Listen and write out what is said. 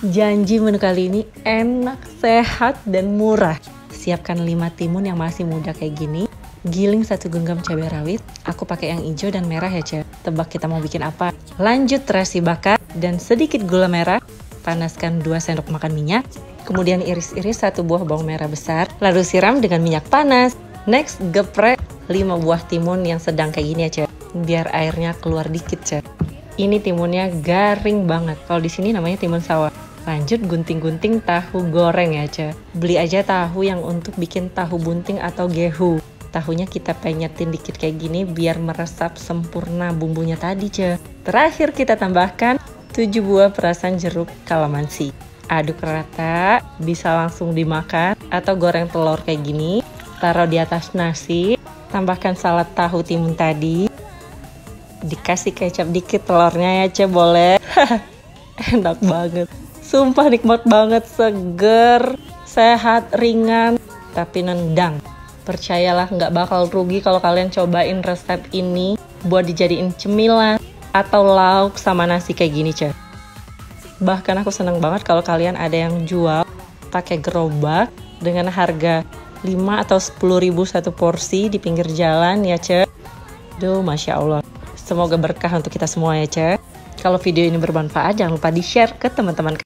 Janji menu kali ini enak, sehat, dan murah. Siapkan 5 timun yang masih muda kayak gini. Giling satu genggam cabai rawit. Aku pakai yang hijau dan merah ya, Cek. Tebak kita mau bikin apa? Lanjut terasi bakar dan sedikit gula merah. Panaskan 2 sendok makan minyak. Kemudian iris-iris satu buah bawang merah besar. Lalu siram dengan minyak panas. Next, geprek 5 buah timun yang sedang kayak gini ya, Cek. Biar airnya keluar dikit, Cek. Ini timunnya garing banget. Kalau di sini namanya timun sawah. Lanjut gunting-gunting tahu goreng ya, Ce. Beli aja tahu yang untuk bikin tahu bunting atau gehu. Tahunya kita penyetin dikit kayak gini biar meresap sempurna bumbunya tadi, Ce. Terakhir kita tambahkan 7 buah perasan jeruk kalamansi. Aduk rata, bisa langsung dimakan atau goreng telur kayak gini. Taruh di atas nasi, tambahkan salad tahu timun tadi. Dikasih kecap dikit telurnya ya, Ce, boleh. Enak banget. Sumpah nikmat banget, seger, sehat, ringan, tapi nendang. Percayalah nggak bakal rugi kalau kalian cobain resep ini buat dijadiin cemilan atau lauk sama nasi kayak gini, Cek. Bahkan aku seneng banget kalau kalian ada yang jual pakai gerobak dengan harga 5 atau 10 ribu satu porsi di pinggir jalan ya, Cek. Duh, Masya Allah. Semoga berkah untuk kita semua ya, Cek. Kalau video ini bermanfaat, jangan lupa di-share ke teman-teman